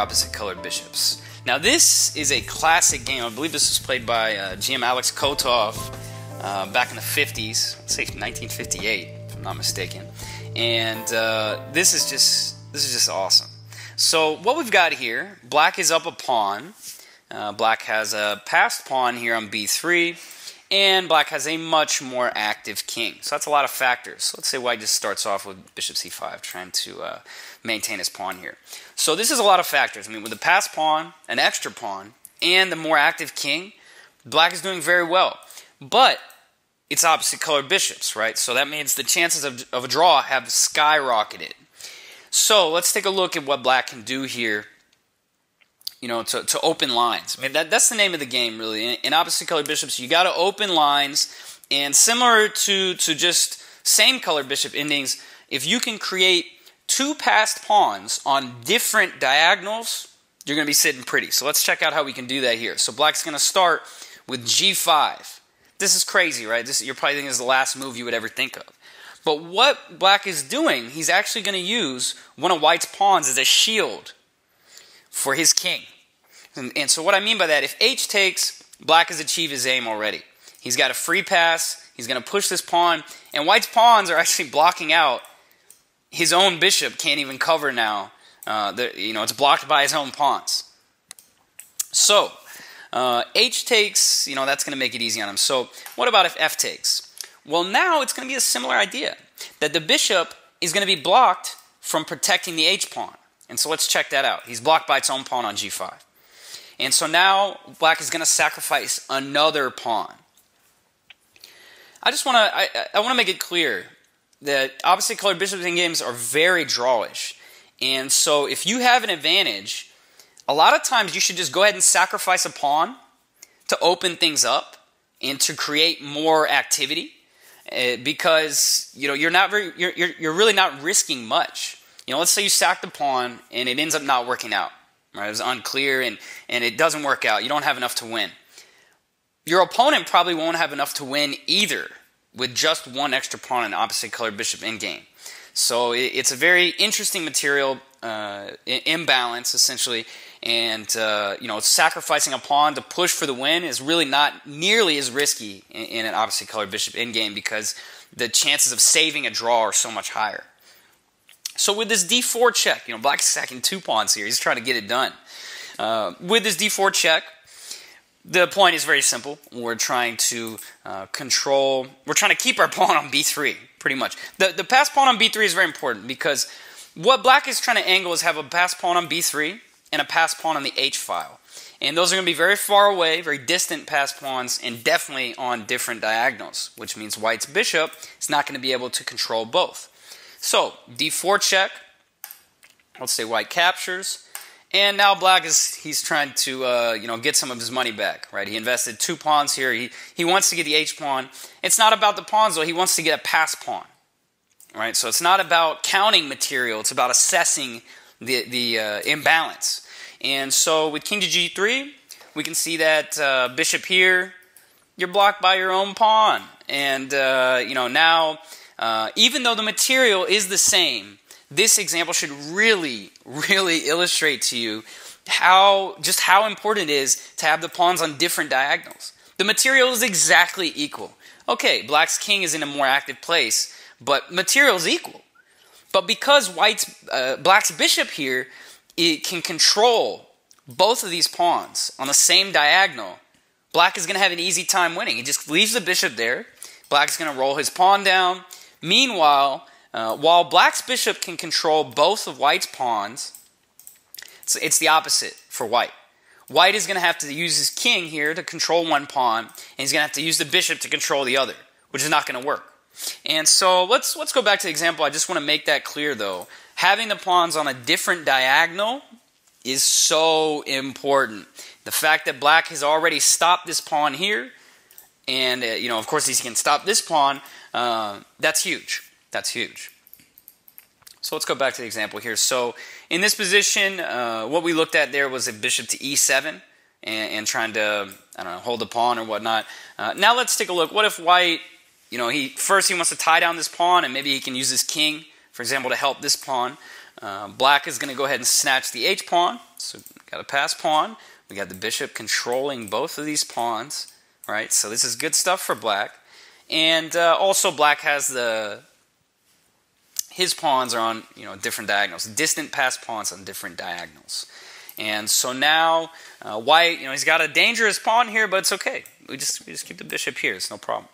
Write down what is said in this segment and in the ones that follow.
opposite colored bishops. Now, this is a classic game. I believe this was played by uh, GM Alex Kotov uh, back in the 50s, let's say 1958, if I'm not mistaken. And uh, this is just this is just awesome. So what we've got here, black is up a pawn. Uh, black has a passed pawn here on b3, and black has a much more active king. So that's a lot of factors. So let's say white just starts off with bishop c5, trying to uh, maintain his pawn here. So this is a lot of factors. I mean, with the passed pawn, an extra pawn, and the more active king, black is doing very well. But it's opposite colored bishops, right? So that means the chances of, of a draw have skyrocketed. So let's take a look at what black can do here, you know, to, to open lines. I mean, that, that's the name of the game, really. In, in opposite colored bishops, you got to open lines. And similar to, to just same colored bishop endings, if you can create two passed pawns on different diagonals, you're going to be sitting pretty. So let's check out how we can do that here. So black's going to start with g5. This is crazy, right? This you're probably thinking is the last move you would ever think of. But what black is doing, he's actually going to use one of white's pawns as a shield for his king. And, and, so what I mean by that, if h takes, black has achieved his aim already. He's got a free pass. He's going to push this pawn, and white's pawns are actually blocking out his own bishop. Can't even cover now. Uh, the, you know, it's blocked by his own pawns. So uh, H takes, you know, that's going to make it easy on him. So what about if F takes? Well, now it's going to be a similar idea that the bishop is going to be blocked from protecting the H pawn. And so let's check that out. He's blocked by its own pawn on G5. And so now black is going to sacrifice another pawn. I just want to I, I want to make it clear that opposite colored bishops endgames are very drawish. And so if you have an advantage, a lot of times you should just go ahead and sacrifice a pawn to open things up and to create more activity uh, because you know you're not very you're, you're, you're really not risking much you know let's say you sack the pawn and it ends up not working out right? It was unclear and and it doesn't work out. You don't have enough to win. Your opponent probably won't have enough to win either with just one extra pawn and opposite colored bishop endgame. So it, it's a very interesting material uh, imbalance essentially. And uh, you know sacrificing a pawn to push for the win is really not nearly as risky in, in an opposite colored bishop endgame because the chances of saving a draw are so much higher. So with this d4 check, you know black is sacking two pawns here. He's trying to get it done. Uh, with this d4 check, the point is very simple. We're trying to uh, control. We're trying to keep our pawn on b3, pretty much. The the pass pawn on b3 is very important because what black is trying to angle is have a pass pawn on b3 and a pass pawn on the H file. And those are going to be very far away, very distant pass pawns, and definitely on different diagonals, which means white's bishop is not going to be able to control both. So, d4 check. Let's say white captures. And now black is he's trying to uh, you know get some of his money back, right? He invested two pawns here. He he wants to get the H pawn. It's not about the pawns though. He wants to get a pass pawn, right? So it's not about counting material. It's about assessing the, the uh, imbalance. And so with king to g3, we can see that uh, bishop here, you're blocked by your own pawn. And, uh, you know, now, uh, even though the material is the same, this example should really, really illustrate to you how, just how important it is to have the pawns on different diagonals. The material is exactly equal. Okay, black's king is in a more active place, but material is equal. But because white's uh, black's bishop here it can control both of these pawns on the same diagonal, black is going to have an easy time winning. He just leaves the bishop there. Black is going to roll his pawn down. Meanwhile, uh, while black's bishop can control both of white's pawns, it's, it's the opposite for white. White is going to have to use his king here to control one pawn, and he's going to have to use the bishop to control the other, which is not going to work. And so let's let's go back to the example. I just want to make that clear though. Having the pawns on a different diagonal is so important. The fact that black has already stopped this pawn here, and uh, you know, of course, he can stop this pawn. Uh, that's huge. That's huge. So let's go back to the example here. So in this position, uh, what we looked at there was a bishop to e7 and, and trying to I don't know hold the pawn or whatnot. Uh, now let's take a look. What if white you know, he first he wants to tie down this pawn, and maybe he can use his king, for example, to help this pawn. Uh, black is going to go ahead and snatch the h pawn. So got a pass pawn. We got the bishop controlling both of these pawns, right? So this is good stuff for black. And uh, also black has the his pawns are on you know different diagonals, distant passed pawns on different diagonals. And so now uh, white, you know, he's got a dangerous pawn here, but it's okay. We just we just keep the bishop here. It's no problem.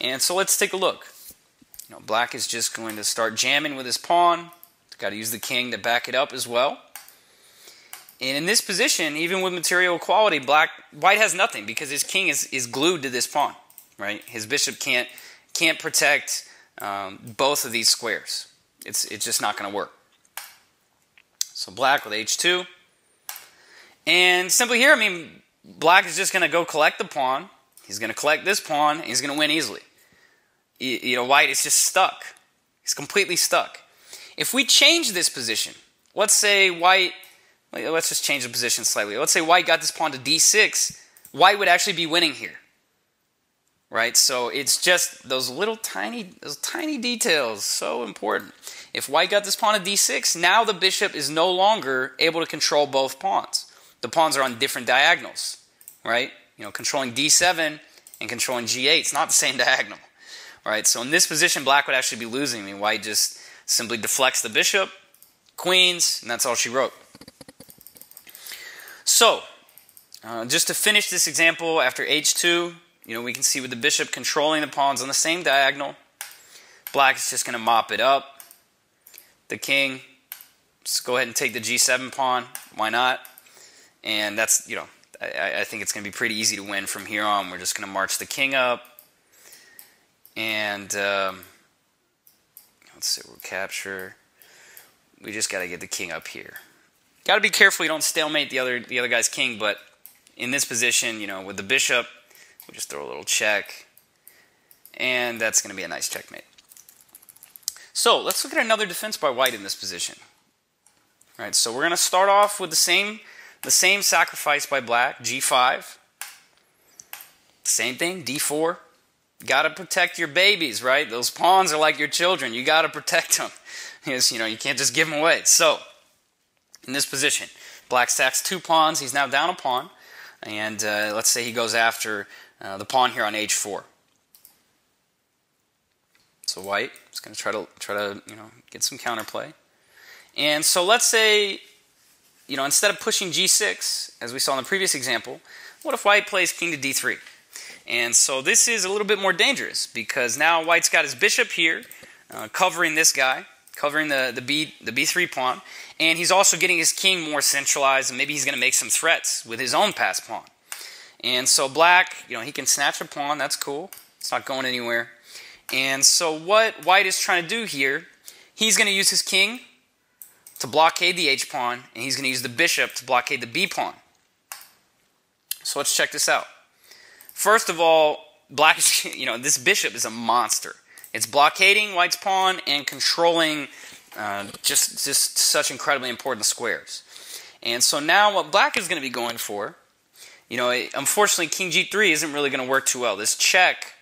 And so let's take a look. You know, black is just going to start jamming with his pawn. Got to use the king to back it up as well. And in this position, even with material equality, black white has nothing because his king is, is glued to this pawn, right? His bishop can't can't protect um, both of these squares. It's it's just not going to work. So black with h2, and simply here, I mean, black is just going to go collect the pawn. He's going to collect this pawn. he's going to win easily. You, you know, white is just stuck. He's completely stuck. If we change this position, let's say white Let's just change the position slightly. Let's say white got this pawn to d6. White would actually be winning here. Right? So it's just those little tiny those tiny details so important. If white got this pawn to d6, now the bishop is no longer able to control both pawns. The pawns are on different diagonals, right? You know, controlling d7 and controlling g8 it's not the same diagonal. Right? So in this position black would actually be losing. I mean, white just simply deflects the bishop, queens, and that's all she wrote. So, uh, just to finish this example, after h2, you know, we can see with the bishop controlling the pawns on the same diagonal, black is just going to mop it up. The king, just go ahead and take the g7 pawn. Why not? And that's, you know, I, I think it's going to be pretty easy to win from here on. We're just going to march the king up. And um, let's see, we'll capture. We just got to get the king up here. Got to be careful you don't stalemate the other the other guy's king, but in this position, you know, with the bishop, we just throw a little check, and that's going to be a nice checkmate. So let's look at another defense by white in this position. All right, so we're going to start off with the same the same sacrifice by black, g5. Same thing, d4. Got to protect your babies, right? Those pawns are like your children. You got to protect them. Because, you know, you can't just give them away. So, in this position. Black stacks two pawns. He's now down a pawn. And uh, let's say he goes after uh, the pawn here on h4. So white is going to try to try to you know get some counterplay. And so let's say you know instead of pushing g6 as we saw in the previous example, what if white plays king to d3? And so this is a little bit more dangerous because now white's got his bishop here uh, covering this guy covering the, the, B, the b3 pawn. And he's also getting his king more centralized, and maybe he's going to make some threats with his own pass pawn. And so black, you know, he can snatch a pawn. That's cool. It's not going anywhere. And so what white is trying to do here, he's going to use his king to blockade the h pawn, and he's going to use the bishop to blockade the b pawn. So let's check this out. First of all, black you know, this bishop is a monster. It's blockading white's pawn and controlling uh, just, just such incredibly important squares. And so now what black is going to be going for, you know, unfortunately king g3 isn't really going to work too well. This check,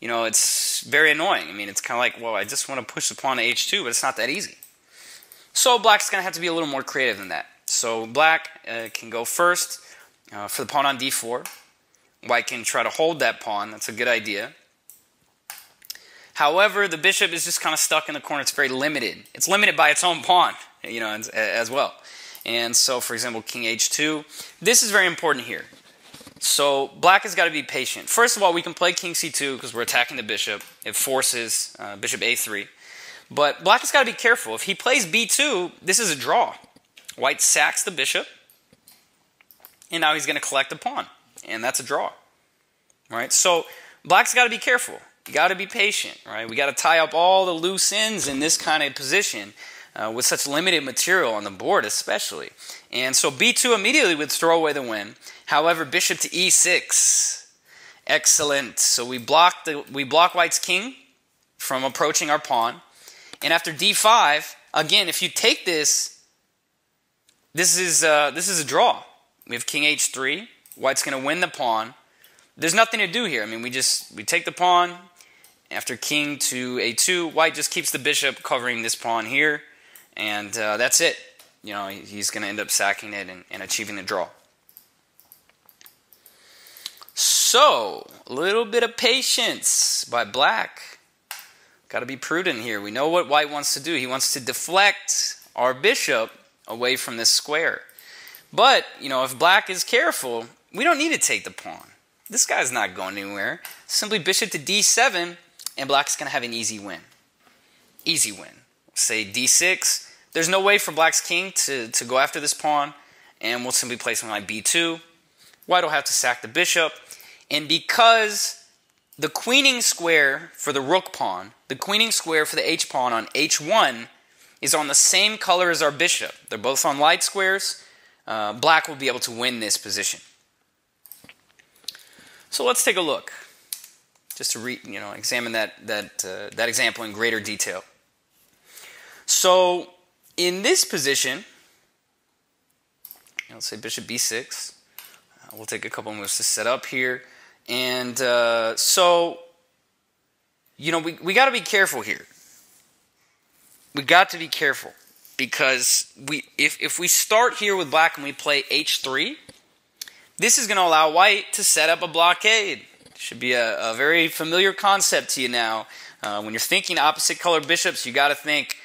you know, it's very annoying. I mean, it's kind of like, well, I just want to push the pawn to h2, but it's not that easy. So black's going to have to be a little more creative than that. So black uh, can go first uh, for the pawn on d4. White can try to hold that pawn. That's a good idea. However, the bishop is just kind of stuck in the corner. It's very limited. It's limited by its own pawn, you know, as well. And so, for example, king h2. This is very important here. So black has got to be patient. First of all, we can play king c2 because we're attacking the bishop. It forces uh, bishop a3. But black has got to be careful. If he plays b2, this is a draw. White sacks the bishop, and now he's going to collect a pawn, and that's a draw. Right? So black's got to be careful. You got to be patient, right? We got to tie up all the loose ends in this kind of position uh, with such limited material on the board, especially. And so b2 immediately would throw away the win. However, bishop to e6, excellent. So we block the we block White's king from approaching our pawn. And after d5, again, if you take this, this is uh, this is a draw. We have king h3. White's going to win the pawn. There's nothing to do here. I mean, we just we take the pawn, after king to a2, white just keeps the bishop covering this pawn here, and uh, that's it. You know, he's going to end up sacking it and, and achieving the draw. So, a little bit of patience by black. Got to be prudent here. We know what white wants to do. He wants to deflect our bishop away from this square. But, you know, if black is careful, we don't need to take the pawn. This guy's not going anywhere. Simply bishop to d7, and black's going to have an easy win. Easy win. Say d6. There's no way for black's king to, to go after this pawn, and we'll simply play something like b2. White will have to sack the bishop. And because the queening square for the rook pawn, the queening square for the h pawn on h1 is on the same color as our bishop. They're both on light squares. Uh, black will be able to win this position. So let's take a look, just to re, you know examine that that uh, that example in greater detail. So in this position, let's say bishop b6. Uh, we'll take a couple moves to set up here, and uh, so you know we we got to be careful here. We got to be careful because we if if we start here with black and we play h3 this is going to allow white to set up a blockade. Should be a, a very familiar concept to you now. Uh, when you're thinking opposite color bishops, you got to think,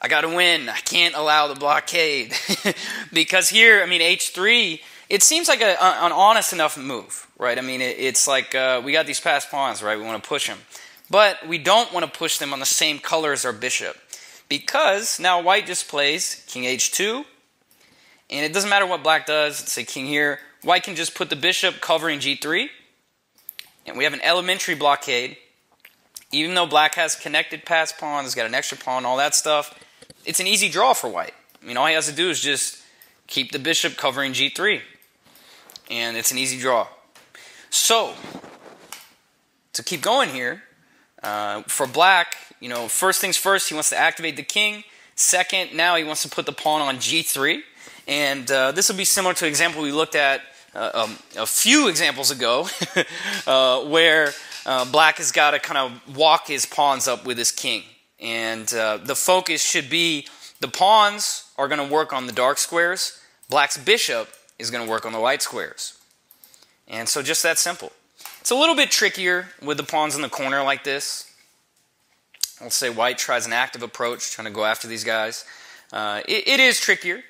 I got to win. I can't allow the blockade. because here, I mean, h3, it seems like a, an honest enough move, right? I mean, it, it's like uh, we got these passed pawns, right? We want to push them. But we don't want to push them on the same color as our bishop. Because now white just plays king h2, and it doesn't matter what black does. Say king here. White can just put the bishop covering g3. And we have an elementary blockade. Even though black has connected pass pawns, got an extra pawn, all that stuff, it's an easy draw for white. I mean, all he has to do is just keep the bishop covering g3. And it's an easy draw. So, to keep going here, uh, for black, you know, first things first, he wants to activate the king. Second, now he wants to put the pawn on g3. And uh, this will be similar to an example we looked at um, a few examples ago, uh, where uh, black has got to kind of walk his pawns up with his king. And uh, the focus should be the pawns are going to work on the dark squares, black's bishop is going to work on the light squares. And so just that simple. It's a little bit trickier with the pawns in the corner like this. Let's say white tries an active approach, trying to go after these guys. Uh, it, it is trickier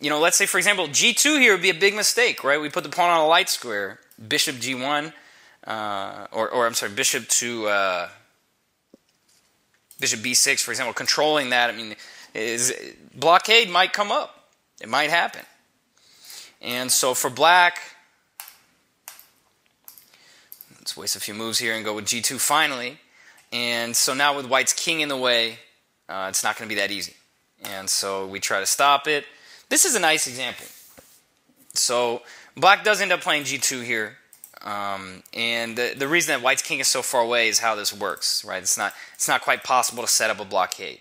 you know, let's say, for example, g2 here would be a big mistake, right? We put the pawn on a light square, bishop g1, uh, or, or I'm sorry, bishop to uh, bishop b6, for example, controlling that. I mean, is, blockade might come up. It might happen. And so for black, let's waste a few moves here and go with g2 finally. And so now with white's king in the way, uh, it's not going to be that easy. And so we try to stop it. This is a nice example. So black does end up playing g2 here. Um, and the, the reason that white's king is so far away is how this works, right? It's not, it's not quite possible to set up a blockade.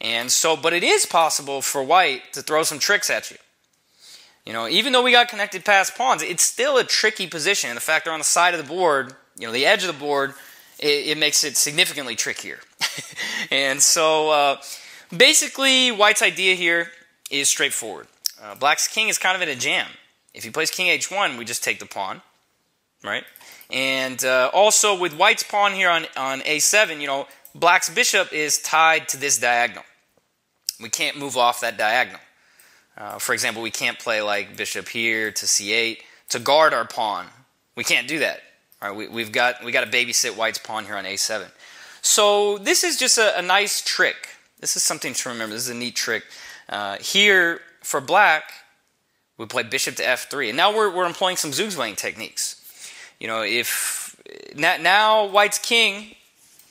And so, but it is possible for white to throw some tricks at you. You know, even though we got connected passed pawns, it's still a tricky position. And the fact they're on the side of the board, you know, the edge of the board, it, it makes it significantly trickier. and so, uh, basically, white's idea here is straightforward. Uh, black's king is kind of in a jam. If he plays king h1, we just take the pawn, right? And uh, also with white's pawn here on, on a7, you know, black's bishop is tied to this diagonal. We can't move off that diagonal. Uh, for example, we can't play like bishop here to c8 to guard our pawn. We can't do that. All right, we, have got we got to babysit white's pawn here on a7. So this is just a, a nice trick. This is something to remember. This is a neat trick. Uh, here, for black, we play bishop to f3. And now we're, we're employing some Zugzwang techniques. You know, if now white's king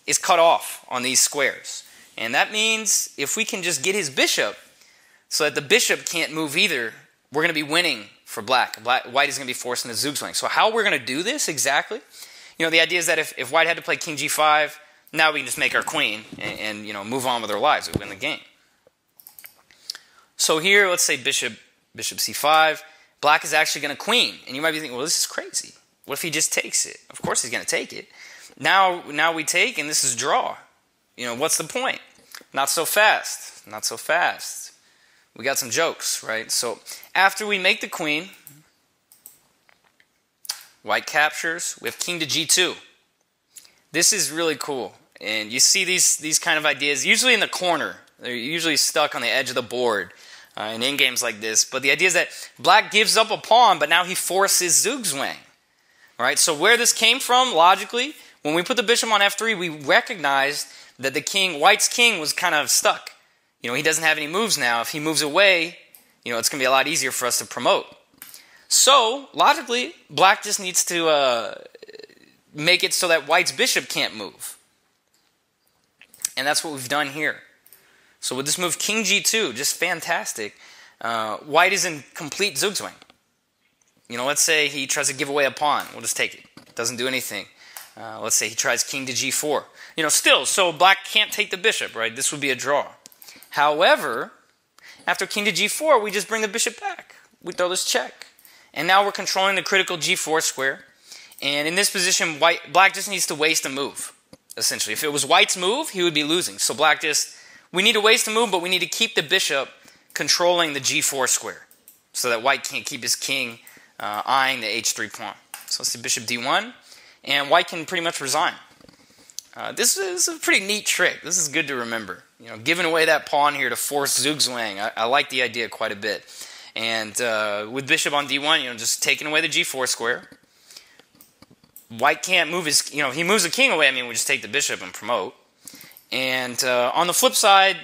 is cut off on these squares. And that means if we can just get his bishop so that the bishop can't move either, we're going to be winning for black. black white is going to be forced into Zugzwang. So how we're going to do this exactly? You know, the idea is that if, if white had to play king g5, now we can just make our queen and, and you know move on with our lives. We win the game. So here, let's say bishop, bishop c5. Black is actually going to queen. And you might be thinking, well, this is crazy. What if he just takes it? Of course he's going to take it. Now, now we take, and this is draw. You know, what's the point? Not so fast. Not so fast. We got some jokes, right? So after we make the queen, white captures. We have king to g2. This is really cool. And you see these, these kind of ideas usually in the corner. They're usually stuck on the edge of the board uh, in, in games like this. But the idea is that black gives up a pawn, but now he forces Zugzwang. Right, so where this came from, logically, when we put the bishop on f3, we recognized that the king, white's king, was kind of stuck. You know, he doesn't have any moves now. If he moves away, you know, it's going to be a lot easier for us to promote. So, logically, black just needs to uh, make it so that white's bishop can't move. And that's what we've done here. So with this move, king g2, just fantastic. Uh, white is in complete zugzwang. You know, let's say he tries to give away a pawn. We'll just take it. Doesn't do anything. Uh, let's say he tries king to g4. You know, still, so black can't take the bishop, right? This would be a draw. However, after king to g4, we just bring the bishop back. We throw this check. And now we're controlling the critical g4 square. And in this position, white, black just needs to waste a move, essentially. If it was white's move, he would be losing. So black just, we need to waste a move, but we need to keep the bishop controlling the g4 square so that white can't keep his king uh, eyeing the h3 pawn. So let's see bishop d1, and white can pretty much resign. Uh, this is a pretty neat trick. This is good to remember. You know, giving away that pawn here to force Zugzwang, I, I like the idea quite a bit. And uh, with bishop on d1, you know, just taking away the g4 square. White can't move his, you know, he moves the king away. I mean, we just take the bishop and promote. And uh, on the flip side,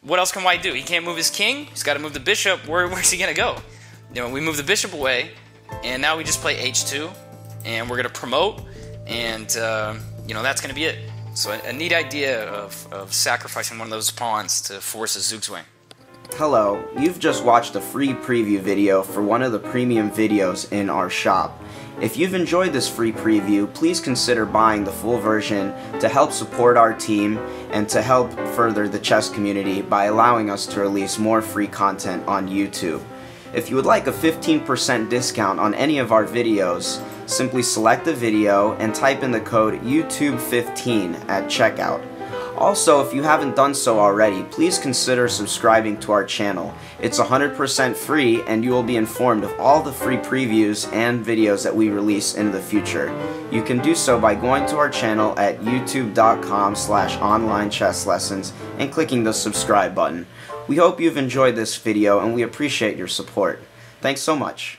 what else can white do? He can't move his king. He's got to move the bishop. Where, where's he going to go? You know, we move the bishop away, and now we just play h2, and we're going to promote, and uh, you know that's going to be it. So a, a neat idea of, of sacrificing one of those pawns to force a Zugzwang. Hello, you've just watched a free preview video for one of the premium videos in our shop. If you've enjoyed this free preview, please consider buying the full version to help support our team and to help further the chess community by allowing us to release more free content on YouTube. If you would like a 15% discount on any of our videos, simply select the video and type in the code YouTube15 at checkout. Also, if you haven't done so already, please consider subscribing to our channel. It's 100% free and you will be informed of all the free previews and videos that we release in the future. You can do so by going to our channel at youtube.com slash online chess lessons and clicking the subscribe button. We hope you've enjoyed this video and we appreciate your support. Thanks so much.